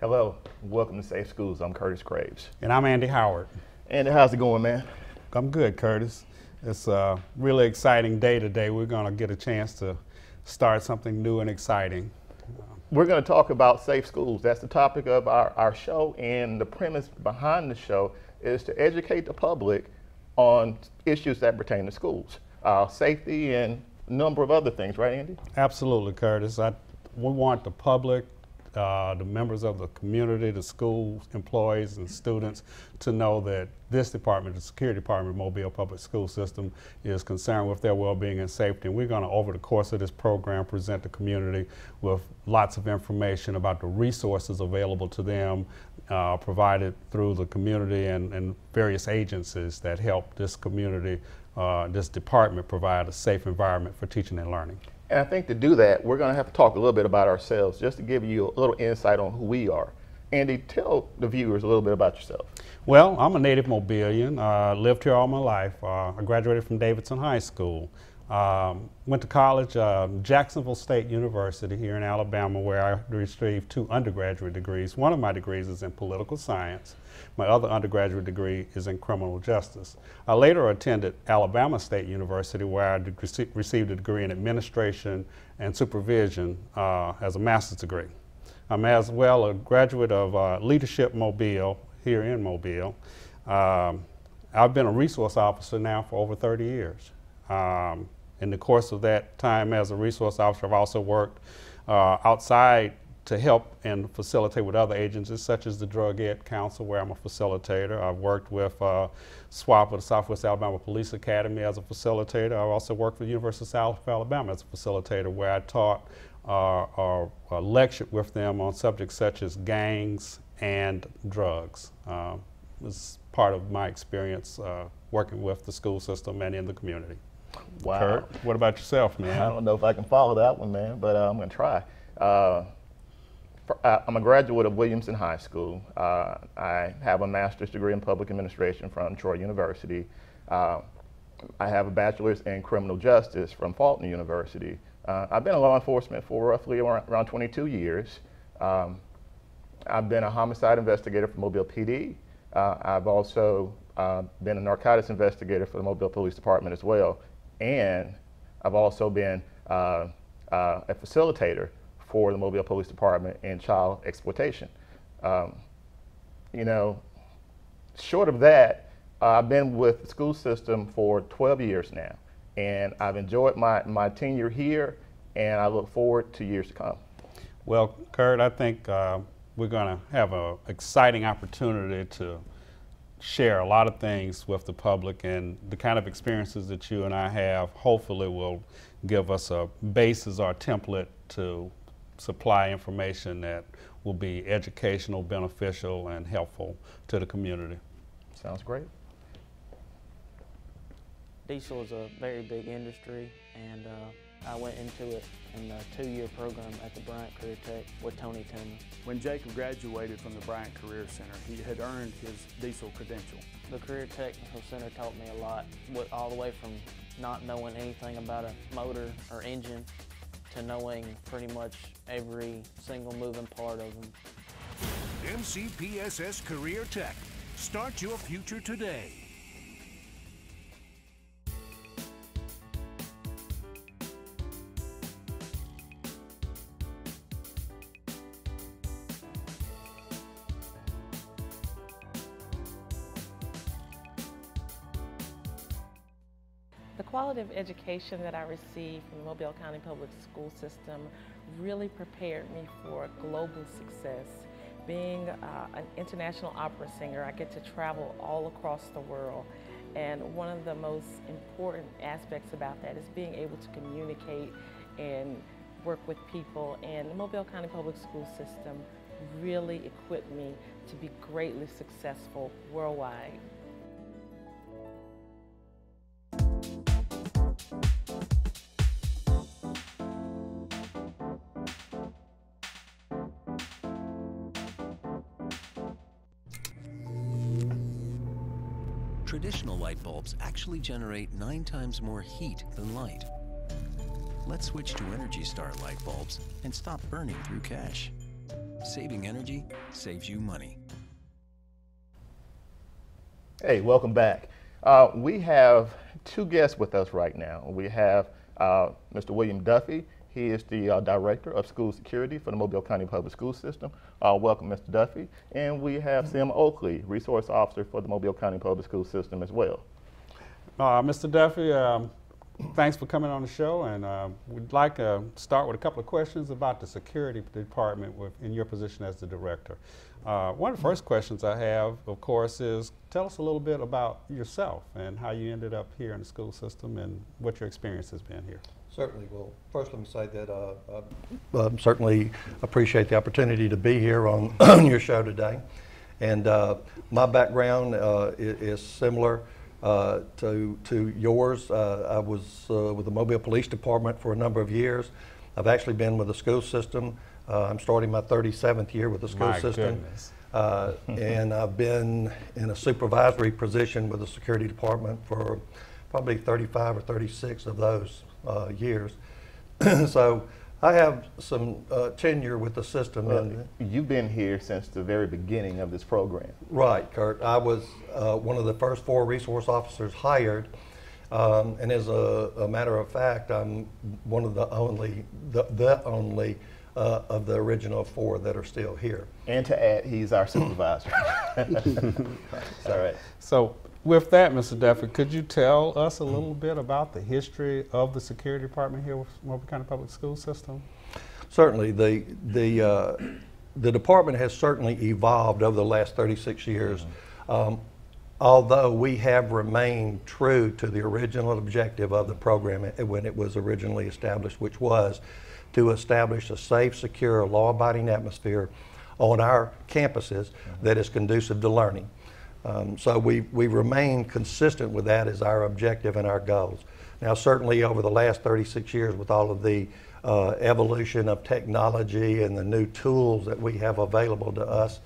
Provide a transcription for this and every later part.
Hello, welcome to Safe Schools. I'm Curtis Graves. And I'm Andy Howard. Andy, how's it going, man? I'm good, Curtis. It's a really exciting day today. We're going to get a chance to start something new and exciting. We're going to talk about safe schools. That's the topic of our, our show, and the premise behind the show is to educate the public on issues that pertain to schools, uh, safety, and a number of other things, right, Andy? Absolutely, Curtis. I, we want the public, uh, the members of the community, the school employees and students to know that this department, the security department of Mobile Public School System, is concerned with their well-being and safety. And we're going to, over the course of this program, present the community with lots of information about the resources available to them, uh, provided through the community and, and, various agencies that help this community, uh, this department provide a safe environment for teaching and learning. And I think to do that, we're going to have to talk a little bit about ourselves, just to give you a little insight on who we are. Andy, tell the viewers a little bit about yourself. Well, I'm a native Mobilian. Uh, lived here all my life. Uh, I graduated from Davidson High School. Um, went to college, uh, Jacksonville State University here in Alabama, where I received two undergraduate degrees. One of my degrees is in political science. My other undergraduate degree is in criminal justice. I later attended Alabama State University, where I received a degree in administration and supervision uh, as a master's degree. I'm as well a graduate of uh, Leadership Mobile here in Mobile. Um, I've been a resource officer now for over 30 years. Um, in the course of that time as a resource officer, I've also worked uh, outside to help and facilitate with other agencies such as the Drug Ed Council where I'm a facilitator. I've worked with uh, SWAP of the Southwest Alabama Police Academy as a facilitator. I've also worked with the University of South Alabama as a facilitator where I taught uh, or uh, lectured with them on subjects such as gangs and drugs. Um, it's part of my experience uh, working with the school system and in the community. Wow. Kurt, what about yourself, man? I don't know if I can follow that one, man, but uh, I'm going to try. Uh, uh, I'm a graduate of Williamson High School. Uh, I have a master's degree in public administration from Troy University. Uh, I have a bachelor's in criminal justice from Faulkner University. Uh, I've been in law enforcement for roughly around 22 years. Um, I've been a homicide investigator for Mobile PD. I've also been a narcotics investigator for the Mobile Police Department as well and I've also been uh, uh, a facilitator for the Mobile Police Department in child exploitation. Um, you know, short of that, uh, I've been with the school system for 12 years now, and I've enjoyed my, my tenure here, and I look forward to years to come. Well, Kurt, I think uh, we're going to have an exciting opportunity to share a lot of things with the public and the kind of experiences that you and I have hopefully will give us a basis or a template to supply information that will be educational, beneficial, and helpful to the community. Sounds great. Diesel is a very big industry and uh, I went into it in a two-year program at the Bryant Career Tech with Tony Tillman. When Jacob graduated from the Bryant Career Center, he had earned his diesel credential. The Career Technical Center taught me a lot, all the way from not knowing anything about a motor or engine to knowing pretty much every single moving part of them. MCPSS Career Tech. Start your future today. The quality of education that I received from the Mobile County Public School System really prepared me for global success. Being uh, an international opera singer, I get to travel all across the world. And one of the most important aspects about that is being able to communicate and work with people. And the Mobile County Public School System really equipped me to be greatly successful worldwide. Traditional light bulbs actually generate nine times more heat than light. Let's switch to Energy Star light bulbs and stop burning through cash. Saving energy saves you money. Hey, welcome back. Uh, we have two guests with us right now. We have uh, Mr. William Duffey. He is the uh, Director of School Security for the Mobile County Public School System. Uh, welcome, Mr. Duffey. And we have Sim Oakley, Resource Officer for the Mobile County Public School System as well. Uh, Mr. Duffey, um, thanks for coming on the show, and uh, we'd like to start with a couple of questions about the security department with, in your position as the director. Uh, one of the first questions I have, of course, is tell us a little bit about yourself and how you ended up here in the school system and what your experience has been here. Certainly. Well, first let me say that uh, I um, certainly appreciate the opportunity to be here on, on your show today. And uh, my background uh, i- is similar uh, to, to yours. Uh, I was uh, with the Mobile Police Department for a number of years. I've actually been with the school system. Uh, I'm starting my 37th year with the school My system. Uh, and I've been in a supervisory position with the security department for probably 35 or 36 of those uh, years. so I have some uh, tenure with the system. And, you've been here since the very beginning of this program. right, Kurt. I was uh, one of the first four resource officers hired. Um, and as a, a matter of fact, I'm one of the only, the, the only uh, of the original four that are still here. And to add, he's our supervisor. All right. So, with that, Mr. Duffey, could you tell us a little bit about the history of the security department here with Mobile County Public School System? Certainly, the, the, uh, the department has certainly evolved over the last 36 years. Um, Although we have remained true to the original objective of the program when it was originally established, which was to establish a safe, secure, law-abiding atmosphere on our campuses that is conducive to learning. Um, So we, we remain consistent with that as our objective and our goals. Now, certainly over the last 36 years, with all of the uh, evolution of technology and the new tools that we have available to us,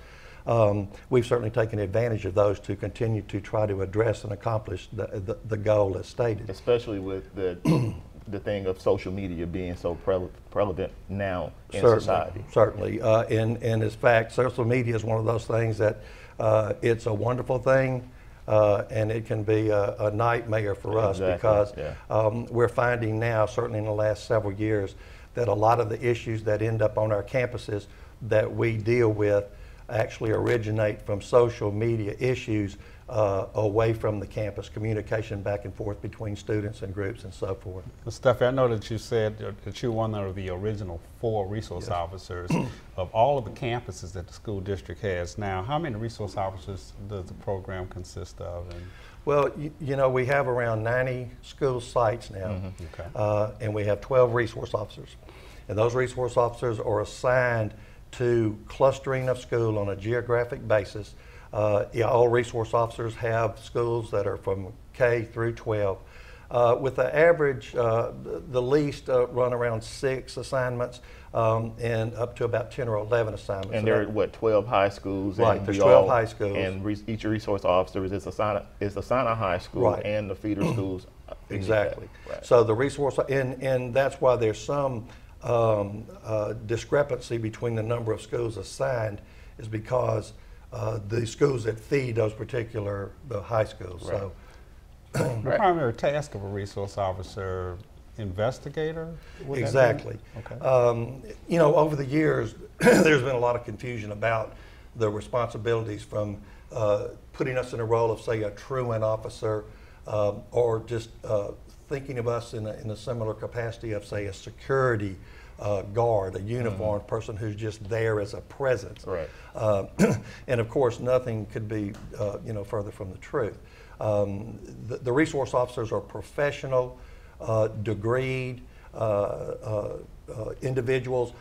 um, we've certainly taken advantage of those to continue to try to address and accomplish the, the, the goal as stated. Especially with the, the thing of social media being so prevalent now in certainly, society. Certainly, uh, and and in fact, social media is one of those things that uh, it's a wonderful thing, uh, and it can be a, a nightmare for us Exactly, because yeah. um, we're finding now, certainly in the last several years, that a lot of the issues that end up on our campuses that we deal with actually originate from social media issues uh, away from the campus, communication back and forth between students and groups and so forth. Duffey, I know that you said that you're one of the original four resource officers of all of the campuses that the school district has now. How many resource officers does the program consist of? And Well, you, you know, we have around 90 school sites now, Okay. uh, and we have 12 resource officers. And those resource officers are assigned to clustering of school on a geographic basis. Uh, yeah, all resource officers have schools that are from K through 12. Uh, with the average, uh, the, least uh, run around six assignments um, and up to about 10 or 11 assignments. And So there are what, 12 high schools? Right, and there's 12 all- high schools. And re- each resource officer is Asana, is Asana High School Right. and the feeder schools. Exactly. Right. So the resource, and, and that's why there's some um, uh, discrepancy between the number of schools assigned is because uh, the schools that feed those particular, the high schools. So the Right. primary task of a resource officer, investigator? would that? Exactly. Okay. Um, you know, over the years, there's been a lot of confusion about the responsibilities from uh, putting us in a role of, say, a truant officer, um, or just uh, thinking of us in a, in a similar capacity of, say, a security uh, guard, a uniformed person who's just there as a presence. Right. Uh, and of course, nothing could be, uh, you know, further from the truth. Um, the, the resource officers are professional, uh, degreed uh, uh, uh, individuals.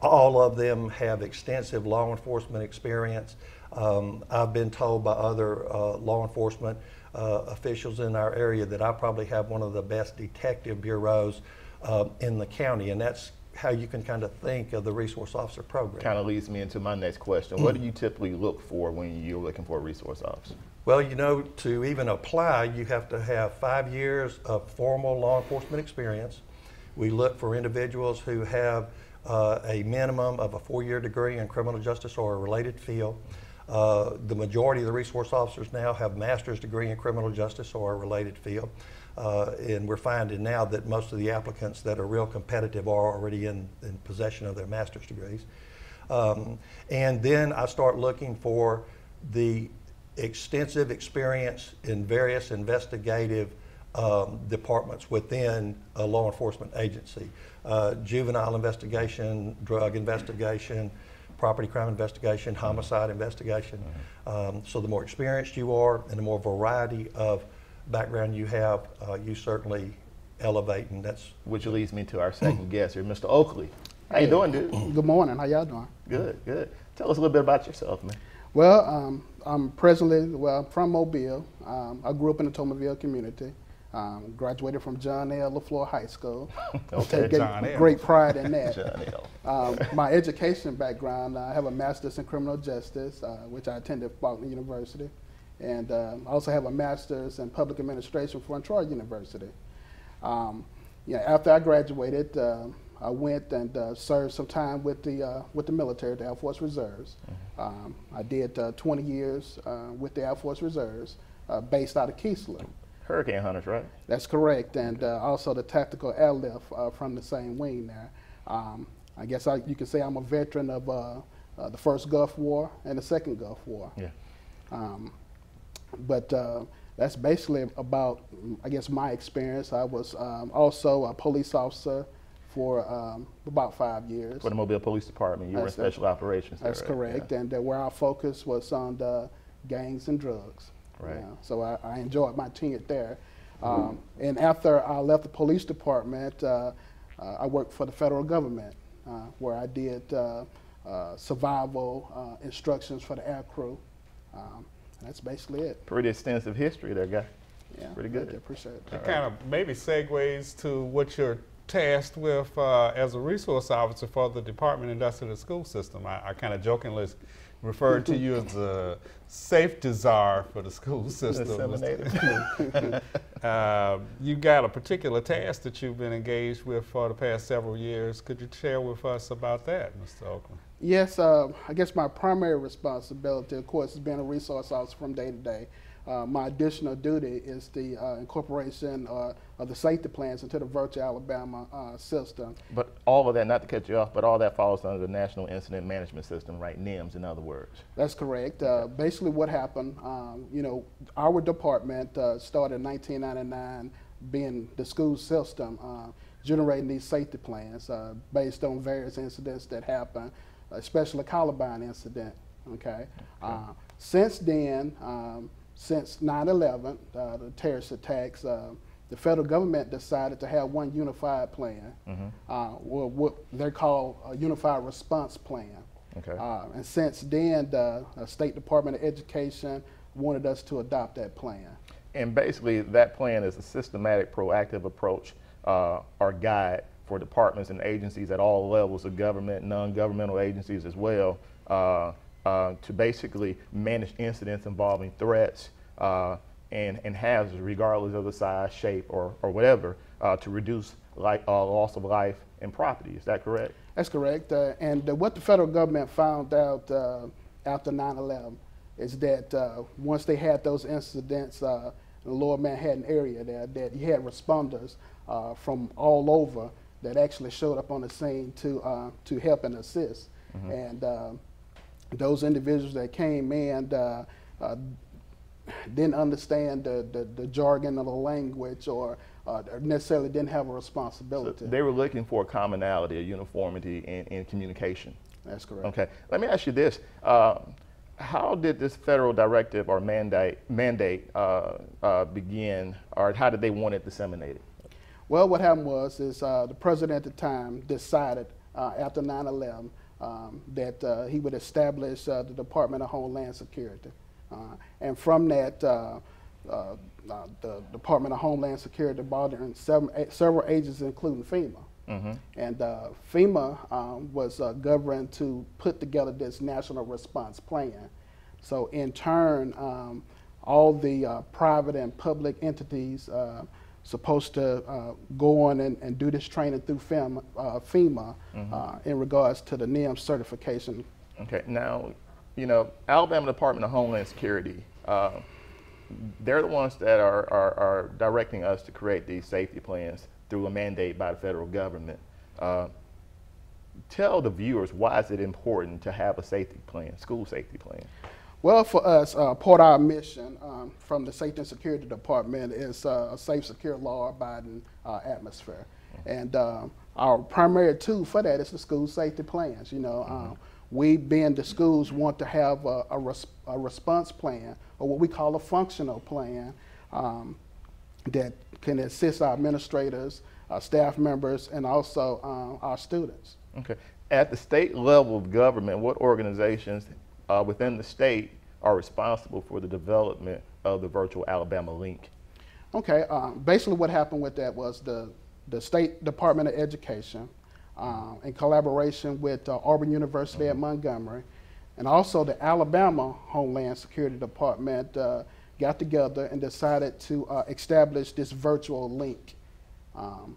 All of them have extensive law enforcement experience. Um, I've been told by other uh, law enforcement uh, officials in our area that I probably have one of the best detective bureaus uh, in the county, and that's how you can kind of think of the resource officer program. Kind of leads me into my next question. What do you typically look for when you're looking for a resource officer? Well, you know, to even apply, you have to have five years of formal law enforcement experience. We look for individuals who have uh, a minimum of a four-year degree in criminal justice or a related field. Uh, the majority of the resource officers now have master's degree in criminal justice or a related field. Uh, and we're finding now that most of the applicants that are real competitive are already in, in possession of their master's degrees. Um, and then I start looking for the extensive experience in various investigative um, departments within a law enforcement agency. Uh, juvenile investigation, drug investigation, property crime investigation, homicide investigation. Um, so the more experienced you are and the more variety of background you have, uh, you certainly elevate, and that's Which leads me to our second guest here, Mr. Oakley. How you doing, dude? Good morning. How y'all doing? Good, good. Tell us a little bit about yourself, man. Well, um, I'm presently well I'm from Mobile. Um, I grew up in the Toulminville community. Um, graduated from John L. LeFlore High School. Okay, take great, John L. great pride in that. John L. Um, my education background, I have a master's in criminal justice, uh, which I attended Faulkner University, and um, I also have a master's in public administration from Troy University. Um, yeah, after I graduated, uh, I went and uh, served some time with the uh, with the military, the Air Force Reserves. Um, I did uh, 20 years uh, with the Air Force Reserves, uh, based out of Keesler. Hurricane hunters, right? That's correct, and uh, also the tactical airlift uh, from the same wing there. Um, I guess I, you could say I'm a veteran of uh, uh, the first Gulf War and the second Gulf War. Yeah. Um, but uh, that's basically about, I guess, my experience. I was um, also a police officer for um, about five years. For the Mobile Police Department, you were in special operations. there, That's right? correct, Yeah. and uh, where our focus was on the gangs and drugs. Right. Yeah, So I, I enjoyed my tenure there. Um, and after I left the police department, uh, uh, I worked for the federal government, uh, where I did uh, uh, survival uh, instructions for the air crew. Um, that's basically it. Pretty extensive history there, guy. Yeah, Pretty good. you, Appreciate it. It kind of maybe segues to what you're tasked with uh, as a resource officer for the Department of Industrial School System. I, I kind of jokingly referred to you as the safety czar for the school system. Disseminated. Uh, you got a particular task that you've been engaged with for the past several years. Could you share with us about that, Mr. Oakley? Yes, uh, I guess my primary responsibility, of course, is being a resource officer from day to day. Uh, my additional duty is the uh, incorporation uh, of the safety plans into the virtual Alabama uh, system. But all of that, not to cut you off, but all that falls under the National Incident Management System, right? NIMS, in other words. That's correct. Uh, basically, what happened, um, you know, our department uh, started in 1999 being the school system, uh, generating these safety plans uh, based on various incidents that happened, especially the Columbine incident. Okay. Uh, since then, um, since 9/11, uh, the terrorist attacks, uh, the federal government decided to have one unified plan, uh, well, what they call a unified response plan. Okay. Uh, and since then, the uh, State Department of Education wanted us to adopt that plan. And basically, that plan is a systematic, proactive approach uh, or guide for departments and agencies at all levels of government, non-governmental agencies as well, uh, to basically manage incidents involving threats uh, and, and hazards, regardless of the size, shape, or, or whatever, uh, to reduce like, uh, loss of life and property. Is that correct? That's correct. Uh, and uh, what the federal government found out uh, after 9 11 is that uh, once they had those incidents uh, in the lower Manhattan area, there, that you had responders uh, from all over that actually showed up on the scene to, uh, to help and assist. And uh, those individuals that came in uh, uh, didn't understand the, the, the jargon of the language or uh, necessarily didn't have a So responsibility. they were looking for a commonality, a uniformity in, in communication. That's correct. Okay, let me ask you this. Uh, how did this federal directive or mandate, mandate uh, uh, begin, or how did they want it disseminated? Well, what happened was is uh, the president at the time decided uh, after 9/11 um, that uh, he would establish uh, the Department of Homeland Security, uh, and from that, uh, uh, uh, the Department of Homeland Security brought in several, several agencies, including FEMA. And uh, FEMA um, was uh, governed to put together this national response plan. So, in turn, um, all the uh, private and public entities uh, supposed to uh, go on and, and do this training through FEMA, uh, FEMA uh, in regards to the NIM certification. Okay, now, you know, Alabama Department of Homeland Security, uh, they're the ones that are, are, are directing us to create these safety plans through a mandate by the federal government. Uh, tell the viewers why is it important to have a safety plan, school safety plan? Well, for us, uh, part of our mission um, from the Safety and Security Department is uh, a safe, secure, law-abiding uh, atmosphere. And um, our primary tool for that is the school safety plans. You know, um, we, being the schools, want to have a, a, res- a response plan, or what we call a functional plan, um, that can assist our administrators, our staff members, and also um, our students. Okay. At the state level of government, what organizations uh, within the state are responsible for the development of the virtual Alabama link? Okay, um, basically what happened with that was the, the State Department of Education, um, in collaboration with uh, Auburn University at Montgomery, and also the Alabama Homeland Security Department uh, got together and decided to uh, establish this virtual link. Um,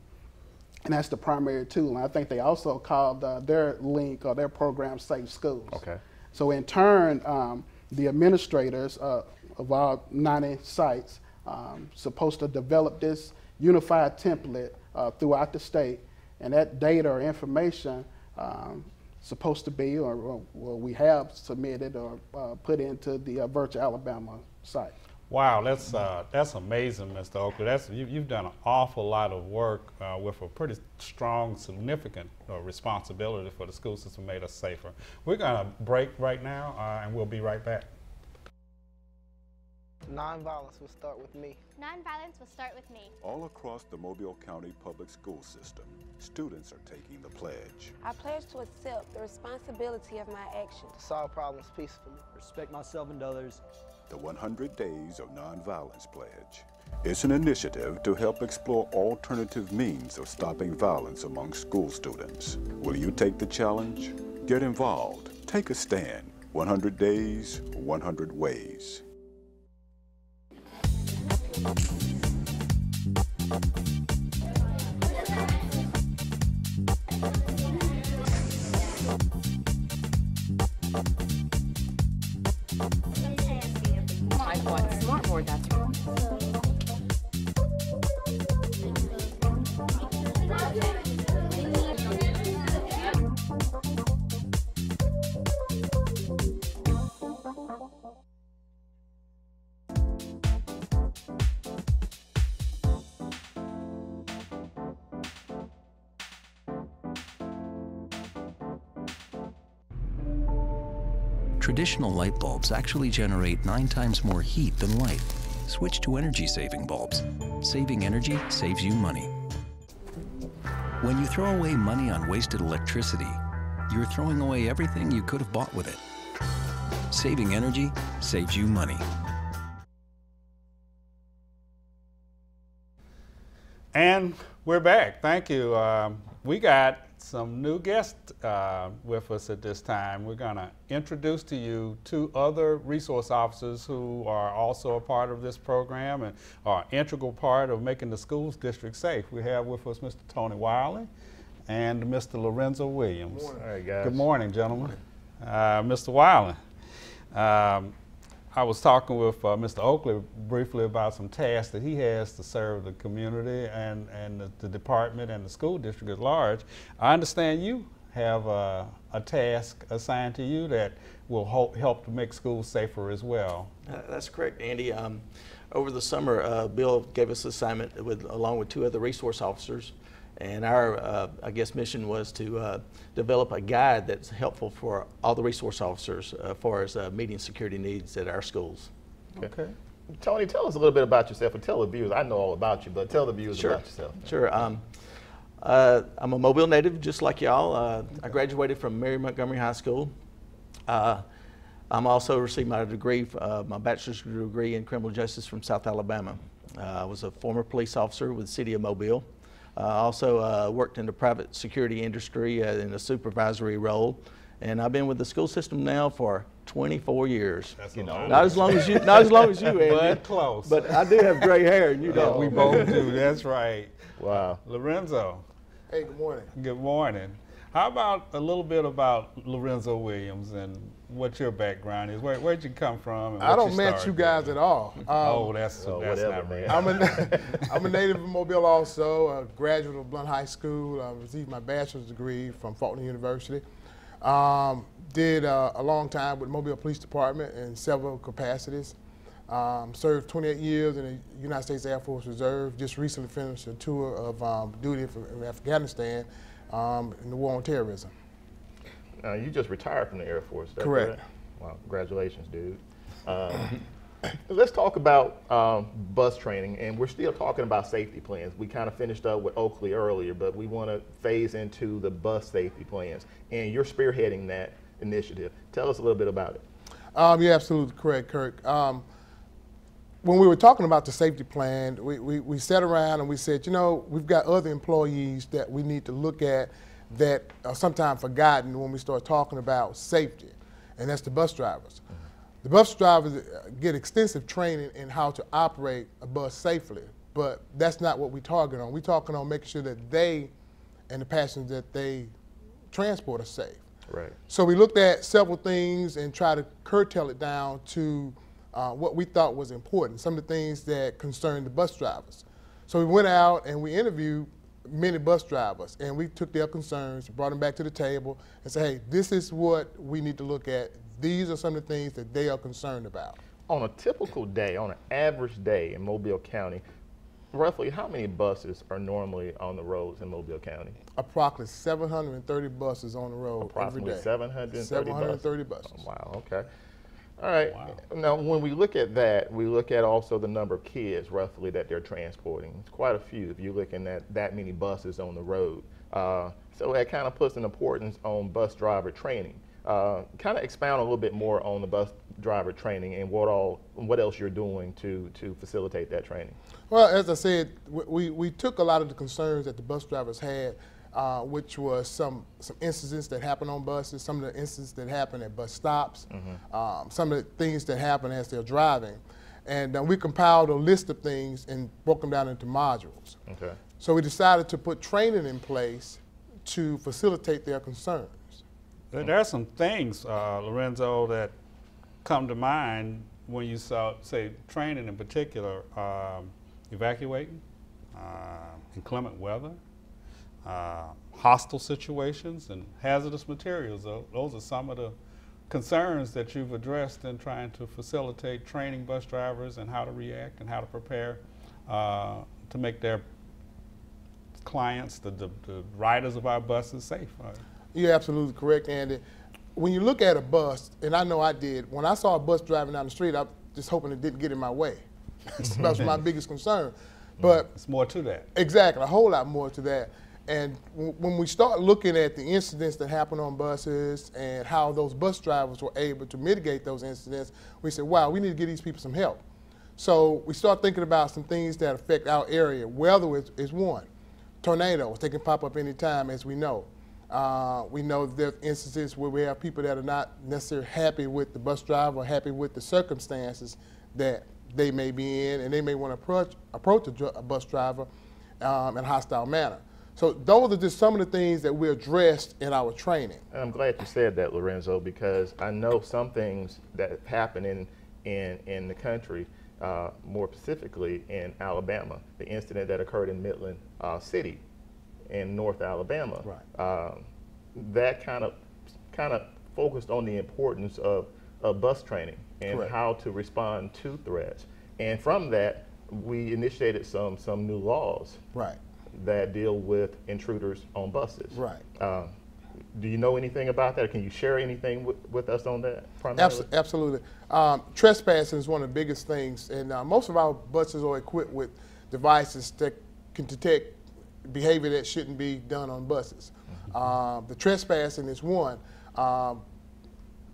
and that's the primary tool. And I think they also called uh, their link or their program Safe Schools. Okay. So in turn, um, the administrators uh, of our 90 sites um, supposed to develop this unified template uh, throughout the state, and that data or information um, supposed to be, or, or, we have submitted or uh, put into the uh, Virtual Alabama site. Wow, that's uh, that's amazing, Mr. Oakley. That's you, you've done an awful lot of work uh, with a pretty strong, significant uh, responsibility for the school system, made us safer. We're gonna break right now, uh, and we'll be right back. Nonviolence will start with me. Nonviolence will start with me. All across the Mobile County public school system, students are taking the pledge. I pledge to accept the responsibility of my actions. To solve problems peacefully. Respect myself and others. The 100 Days of Nonviolence Pledge. It's an initiative to help explore alternative means of stopping violence among school students. Will you take the challenge? Get involved. Take a stand. 100 Days, 100 Ways. I want smartboard, that's right. Traditional light bulbs actually generate nine times more heat than light. Switch to energy saving bulbs. Saving energy saves you money. When you throw away money on wasted electricity, you're throwing away everything you could have bought with it. Saving energy saves you money. And we're back. Thank you. Um, we got some new guests uh, with us at this time. We're going to introduce to you two other resource officers who are also a part of this program and are an integral part of making the schools district safe. We have with us Mr. Tony Walley and Mr. Lorenzo Williams. All right, guys. Good morning, gentlemen. Uh, Mr. Walley, um, I was talking with uh, Mr. Oakley briefly about some tasks that he has to serve the community and, and the, the department and the school district at large. I understand you have a, a task assigned to you that will help to make schools safer as well. Uh, that's correct, Andy. Um, over the summer, uh, Bill gave us an assignment with, along with two other resource officers, and our, uh, I guess, mission was to uh, develop a guide that's helpful for all the resource officers uh, as far as uh, meeting security needs at our schools. Okay. Tony, tell us a little bit about yourself and tell the viewers. I know all about you, but tell the viewers Sure. about yourself. Sure. Um, uh, I'm a Mobile native, just like y'all. Uh, I graduated from Mary Montgomery High School. Uh, I'm also received my degree, uh, my bachelor's degree in criminal justice from South Alabama. Uh, I was a former police officer with the city of Mobile. I also uh, worked in the private security industry uh, in a supervisory role. And I've been with the school system now for 24 years. That's You a know. Not as long as you, not as long as you, Andy. But close. But I do have gray hair, and you don't. we both do. That's right. Wow. Lorenzo, Hey, good morning. good morning. How about a little bit about Lorenzo Williams and what your background is? Where, where'd you come from? And I don't match you guys doing? at all. Um, oh, that's, Oh, that's whatever, not man. right. I'm a, I'm a native of Mobile also, a graduate of Blount High School. I received my bachelor's degree from Faulkner University. Um, did uh, a long time with Mobile Police Department in several capacities. Um, served 28 years in the United States Air Force Reserve. Just recently finished a tour of um, duty for, in Afghanistan um, in the war on terrorism. Uh, you just retired from the Air Force. Correct. Wow, congratulations, dude. Um, let's talk about um, bus training, and we're still talking about safety plans. We kind of finished up with Oakley earlier, but we want to phase into the bus safety plans, and you're spearheading that initiative. Tell us a little bit about it. Um, you're absolutely correct, Kirk. Um, when we were talking about the safety plan, we, we, we sat around and we said, you know, we've got other employees that we need to look at that are sometimes forgotten when we start talking about safety, and that's the bus drivers. The bus drivers uh, get extensive training in how to operate a bus safely, but that's not what we target on. We're talking on making sure that they and the passengers that they transport are safe. Right. So we looked at several things and tried to curtail it down to uh, what we thought was important, some of the things that concerned the bus drivers. So we went out and we interviewed many bus drivers and we took their concerns, brought them back to the table and said, hey, this is what we need to look at. These are some of the things that they are concerned about. On a typical day, on an average day in Mobile County, roughly how many buses are normally on the roads in Mobile County? Approximately 730 buses on the road Approximately every day. 730 730 buses. buses. Oh, wow, okay. All right. Now, when we look at that, we look at also the number of kids roughly that they're transporting. It's quite a few if you're looking at that many buses on the road. Uh, so that kind of puts an importance on bus driver training. Uh, kind of expound a little bit more on the bus driver training and what all, what else you're doing to to facilitate that training. Well, as I said, we, we took a lot of the concerns that the bus drivers had, uh, which was some, some incidents that happen on buses, some of the incidents that happen at bus stops, um, some of the things that happen as they're driving. And uh, we compiled a list of things and broke them down into modules. Okay. So we decided to put training in place to facilitate their concerns. There there are some things, uh, Lorenzo, that come to mind when you saw, say, training in particular, um, evacuating, uh, inclement weather, uh, hostile situations, and hazardous materials. Those are some of the concerns that you've addressed in trying to facilitate training bus drivers and how to react and how to prepare uh, to make their clients, the, the, the riders of our buses, safe. Uh, You're absolutely correct, Andy. When you look at a bus, and I know I did, when I saw a bus driving down the street, I was just hoping it didn't get in my way. that was my biggest concern. But it's more to that. Exactly, a whole lot more to that. And when we start looking at the incidents that happen on buses and how those bus drivers were able to mitigate those incidents, we said, wow, we need to give these people some help. So we start thinking about some things that affect our area. Weather is, is one. Tornadoes, they can pop up anytime, as we know. Uh, we know there are instances where we have people that are not necessarily happy with the bus driver or happy with the circumstances that they may be in, and they may want to approach, approach a, a bus driver um, in a hostile manner. So those are just some of the things that we addressed in our training. And I'm glad you said that, Lorenzo, because I know some things that happen in in in the country, uh, more specifically in Alabama. The incident that occurred in Midland uh, City, in North Alabama. Right. Um, that kind of kind of focused on the importance of, of bus training and Correct. how to respond to threats. And from that, we initiated some some new laws. Right. That deal with intruders on buses. Right. Um, do you know anything about that? Can you share anything with, with us on that? primarily? Absolutely. Um, trespassing is one of the biggest things, and uh, most of our buses are equipped with devices that can detect behavior that shouldn't be done on buses. Um, the trespassing is one. Um,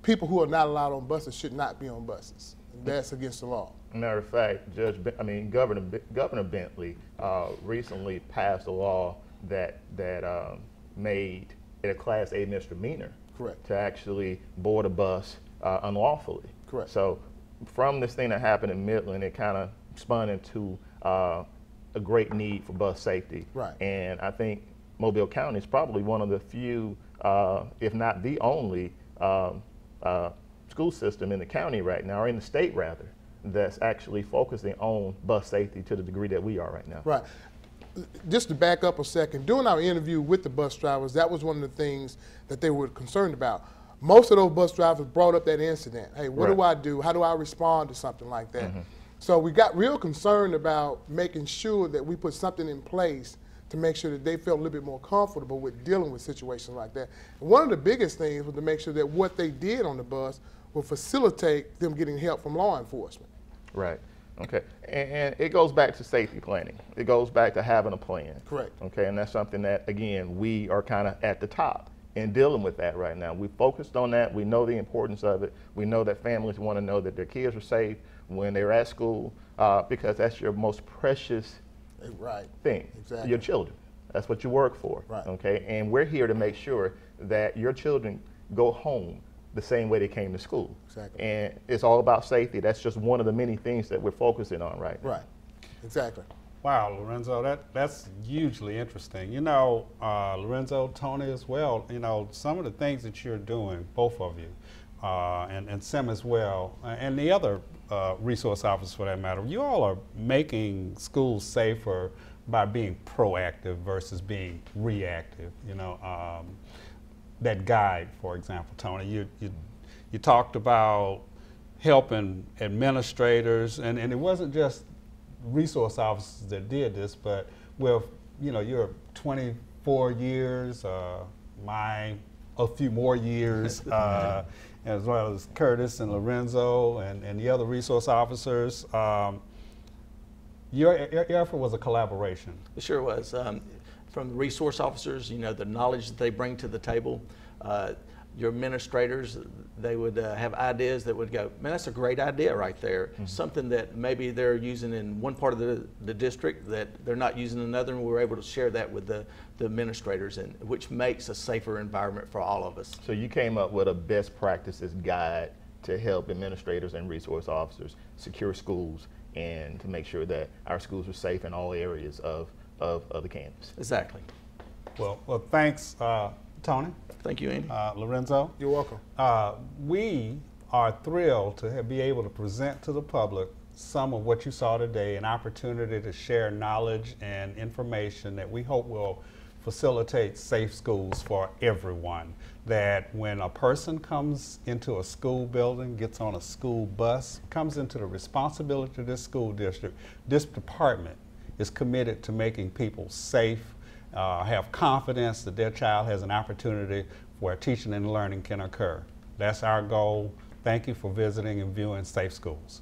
people who are not allowed on buses should not be on buses. That's against the law. Matter of fact, Judge, ben- I mean Governor Governor Bentley uh, recently passed a law that that um, made it a Class A misdemeanor. Correct. To actually board a bus uh, unlawfully. Correct. So from this thing that happened in Midland, it kind of spun into uh, a great need for bus safety. Right. And I think Mobile County is probably one of the few, uh, if not the only, um, uh, school system in the county right now, or in the state rather, that's actually focusing on bus safety to the degree that we are right now. Right. Just to back up a second, during our interview with the bus drivers, that was one of the things that they were concerned about. Most of those bus drivers brought up that incident. Hey, what do I do? How do I respond to something like that? Mm-hmm. So we got real concerned about making sure that we put something in place to make sure that they felt a little bit more comfortable with dealing with situations like that. And one of the biggest things was to make sure that what they did on the bus will facilitate them getting help from law enforcement. Right. Okay. And, and, it goes back to safety planning. It goes back to having a plan. Correct. Okay. And that's something that, again, we are kind of at the top in dealing with that right now. We focused on that. We know the importance of it. We know that families want to know that their kids are safe when they're at school uh, because that's your most precious right. thing. Exactly. Your children. That's what you work for. Right. Okay. And we're here to make sure that your children go home the same way they came to school. Exactly. And it's all about safety. That's just one of the many things that we're focusing on right now. Right. Exactly. Wow, Lorenzo, that, that's hugely interesting. You know, uh, Lorenzo, Tony as well, you know, some of the things that you're doing, both of you, uh, and, and Sim as well, uh, and the other uh, resource officers for that matter, you all are making schools safer by being proactive versus being reactive. You know, um, that guide, for example, Tony, you, you, you talked about helping administrators, and, and it wasn't just resource officers that did this, but with, you know, you're 24 years, uh, my a few more years, uh, as well as Curtis and Lorenzo and, and the other resource officers. Um, your, your, effort was a collaboration. It sure was. Um, from the resource officers, you know, the knowledge that they bring to the table. Uh, your administrators, they would uh, have ideas that would go, man, that's a great idea right there. Mm-hmm. Something that maybe they're using in one part of the, the district that they're not using in another, and we are able to share that with the, the administrators, and which makes a safer environment for all of us. So you came up with a best practices guide to help administrators and resource officers secure schools and to make sure that our schools are safe in all areas of, of, of the campus. Exactly. Well, well thanks, uh, Tony. Thank you, Andy. Uh, Lorenzo. You're welcome. Uh, we are thrilled to have, be able to present to the public some of what you saw today, an opportunity to share knowledge and information that we hope will facilitate safe schools for everyone. That when a person comes into a school building, gets on a school bus, comes into the responsibility of this school district, this department is committed to making people safe uh, have confidence that their child has an opportunity where teaching and learning can occur. That's our goal. Thank you for visiting and viewing Safe Schools.